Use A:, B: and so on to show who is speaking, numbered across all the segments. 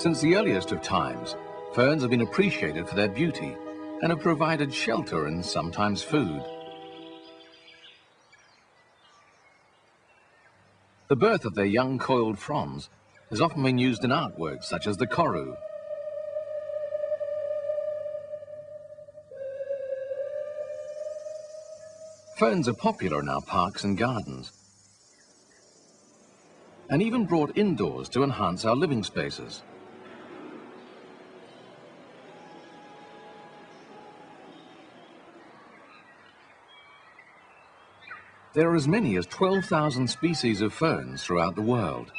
A: Since the earliest of times, ferns have been appreciated for their beauty and have provided shelter and sometimes food. The birth of their young coiled fronds has often been used in artworks such as the Koru. Ferns are popular in our parks and gardens, and even brought indoors to enhance our living spaces. There are as many as 12,000 species of ferns throughout the world.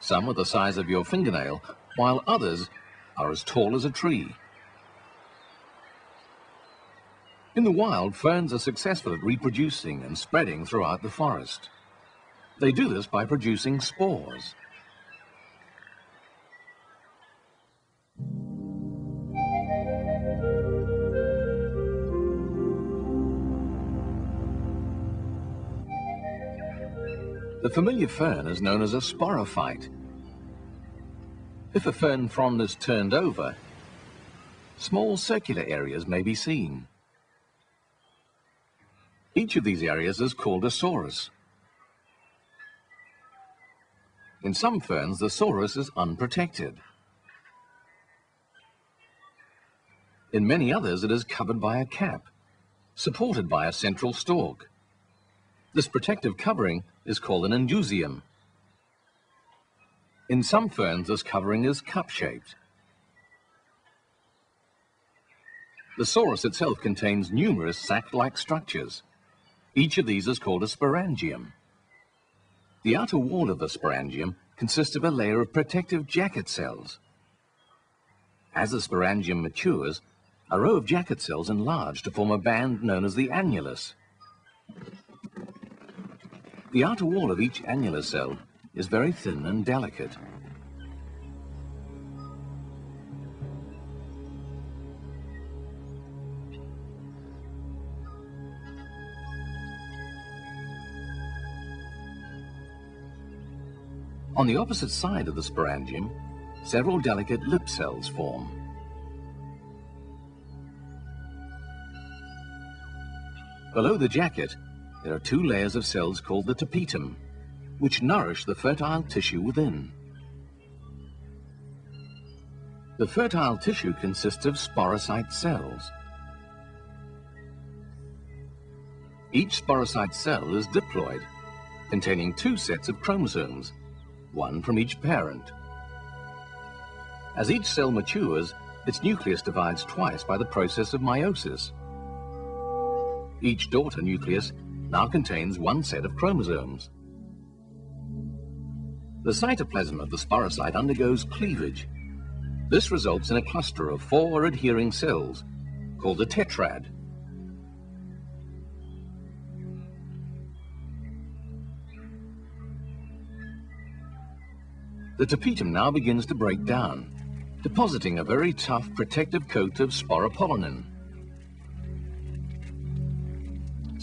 A: Some are the size of your fingernail, while others are as tall as a tree. In the wild, ferns are successful at reproducing and spreading throughout the forest. They do this by producing spores. The familiar fern is known as a sporophyte. If a fern frond is turned over, small circular areas may be seen. Each of these areas is called a sorus. In some ferns, the sorus is unprotected. In many others, it is covered by a cap, supported by a central stalk. This protective covering is called an indusium. In some ferns, this covering is cup-shaped. The sorus itself contains numerous sac-like structures. Each of these is called a sporangium. The outer wall of the sporangium consists of a layer of protective jacket cells. As the sporangium matures, a row of jacket cells enlarge to form a band known as the annulus. The outer wall of each annular cell is very thin and delicate. On the opposite side of the sporangium, several delicate lip cells form. Below the jacket, there are two layers of cells called the tapetum, which nourish the fertile tissue within. The fertile tissue consists of sporocyte cells. Each sporocyte cell is diploid, containing two sets of chromosomes, one from each parent. As each cell matures, its nucleus divides twice by the process of meiosis. Each daughter nucleus now contains one set of chromosomes. The cytoplasm of the sporocyte undergoes cleavage. This results in a cluster of four adhering cells, called a tetrad. The tapetum now begins to break down, depositing a very tough protective coat of sporopollenin.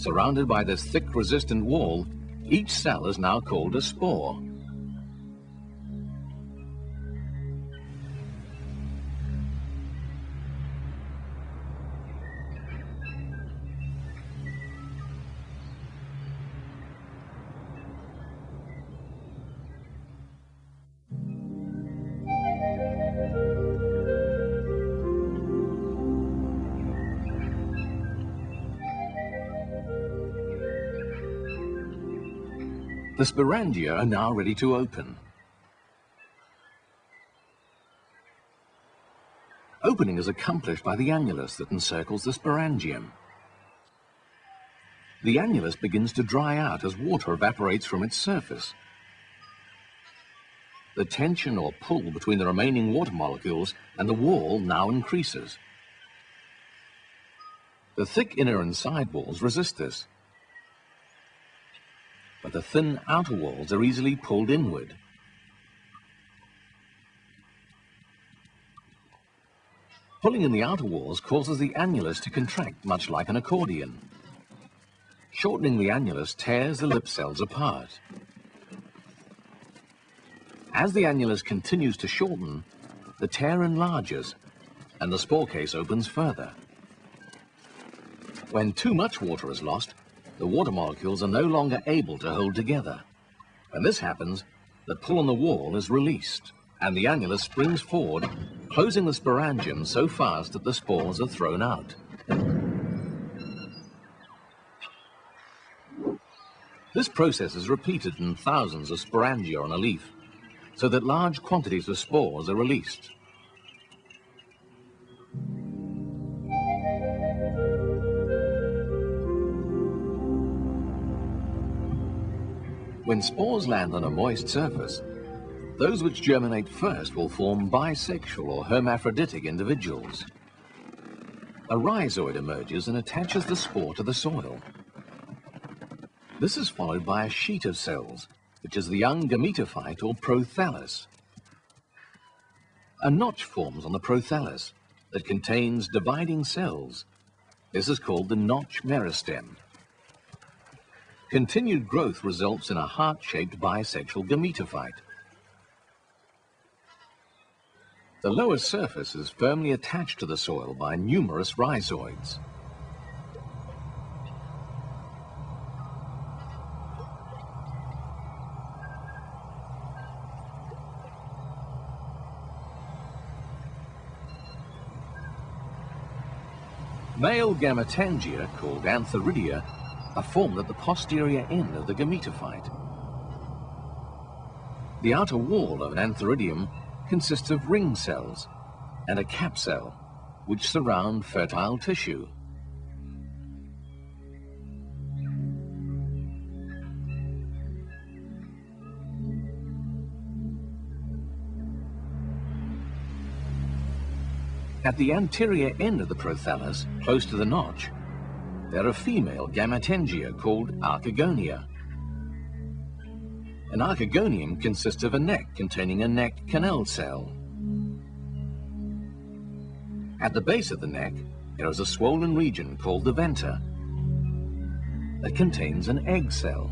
A: Surrounded by this thick resistant wall, each cell is now called a spore. The sporangia are now ready to open. Opening is accomplished by the annulus that encircles the sporangium. The annulus begins to dry out as water evaporates from its surface. The tension or pull between the remaining water molecules and the wall now increases. The thick inner and side walls resist this but the thin outer walls are easily pulled inward. Pulling in the outer walls causes the annulus to contract much like an accordion. Shortening the annulus tears the lip cells apart. As the annulus continues to shorten, the tear enlarges and the spore case opens further. When too much water is lost, the water molecules are no longer able to hold together. When this happens, the pull on the wall is released, and the annulus springs forward, closing the sporangium so fast that the spores are thrown out. This process is repeated in thousands of sporangia on a leaf, so that large quantities of spores are released. When spores land on a moist surface, those which germinate first will form bisexual or hermaphroditic individuals. A rhizoid emerges and attaches the spore to the soil. This is followed by a sheet of cells, which is the young gametophyte or prothallus. A notch forms on the prothallus that contains dividing cells. This is called the notch meristem. Continued growth results in a heart-shaped bisexual gametophyte. The lower surface is firmly attached to the soil by numerous rhizoids. Male gametangia, called antheridia, are formed at the posterior end of the gametophyte. The outer wall of an antheridium consists of ring cells and a cap cell, which surround fertile tissue. At the anterior end of the prothallus, close to the notch, there are female gametangia called archegonia. An archegonium consists of a neck containing a neck canal cell. At the base of the neck, there is a swollen region called the venter that contains an egg cell.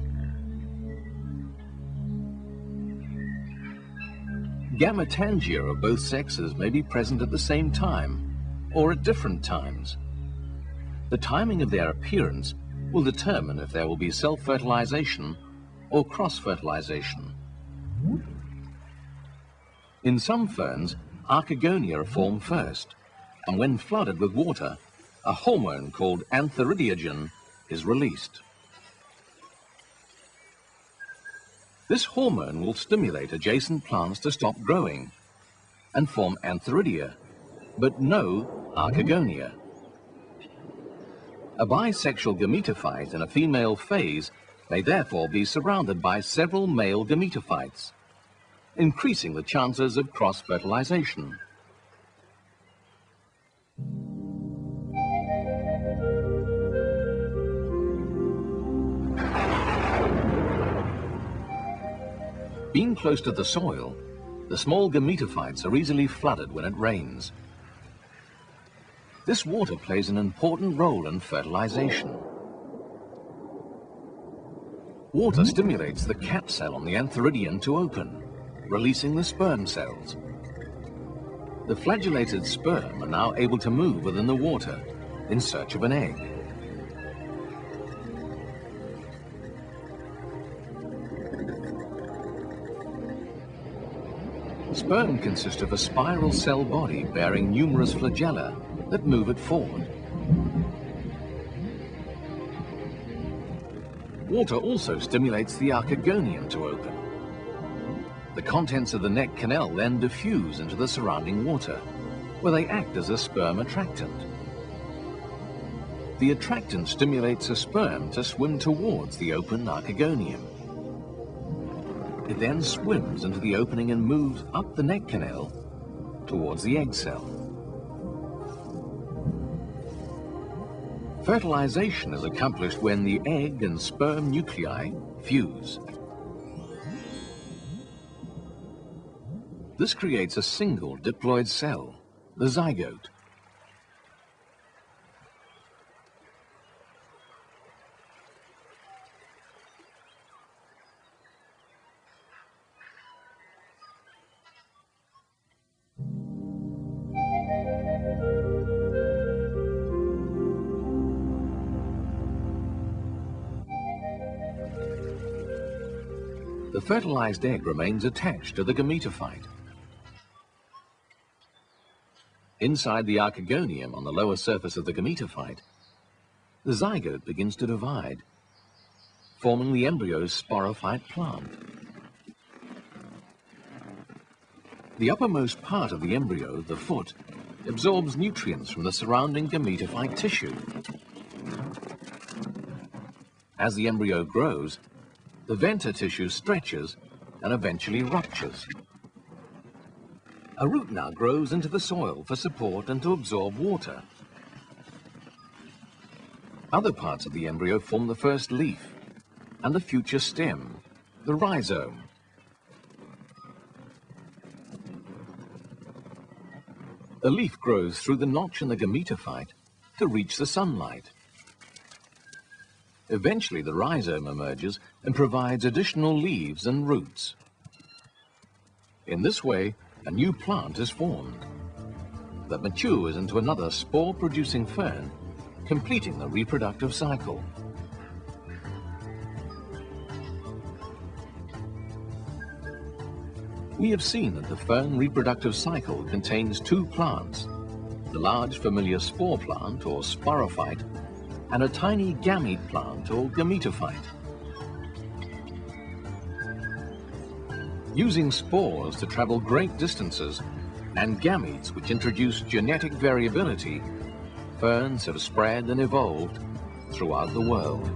A: Gametangia of both sexes may be present at the same time or at different times. The timing of their appearance will determine if there will be self-fertilization or cross-fertilization. In some ferns, archegonia form first, and when flooded with water, a hormone called antheridiogen is released. This hormone will stimulate adjacent plants to stop growing and form antheridia, but no archegonia. A bisexual gametophyte in a female phase may therefore be surrounded by several male gametophytes, increasing the chances of cross-fertilization. Being close to the soil, the small gametophytes are easily flooded when it rains. This water plays an important role in fertilization. Water stimulates the cap cell on the antheridium to open, releasing the sperm cells. The flagellated sperm are now able to move within the water in search of an egg. Sperm consists of a spiral cell body bearing numerous flagella that move it forward. Water also stimulates the archegonium to open. The contents of the neck canal then diffuse into the surrounding water, where they act as a sperm attractant. The attractant stimulates a sperm to swim towards the open archegonium. It then swims into the opening and moves up the neck canal towards the egg cell. Fertilization is accomplished when the egg and sperm nuclei fuse. This creates a single diploid cell, the zygote. Fertilized egg remains attached to the gametophyte. Inside the archegonium on the lower surface of the gametophyte, the zygote begins to divide, forming the embryo's sporophyte plant. The uppermost part of the embryo, the foot, absorbs nutrients from the surrounding gametophyte tissue. As the embryo grows, the venter tissue stretches and eventually ruptures. A root now grows into the soil for support and to absorb water. Other parts of the embryo form the first leaf and the future stem, the rhizome. The leaf grows through the notch in the gametophyte to reach the sunlight. Eventually the rhizome emerges and provides additional leaves and roots. In this way, a new plant is formed that matures into another spore-producing fern, completing the reproductive cycle. We have seen that the fern reproductive cycle contains two plants, the large familiar spore plant or sporophyte and a tiny gamete plant or gametophyte. Using spores to travel great distances and gametes which introduce genetic variability, ferns have spread and evolved throughout the world.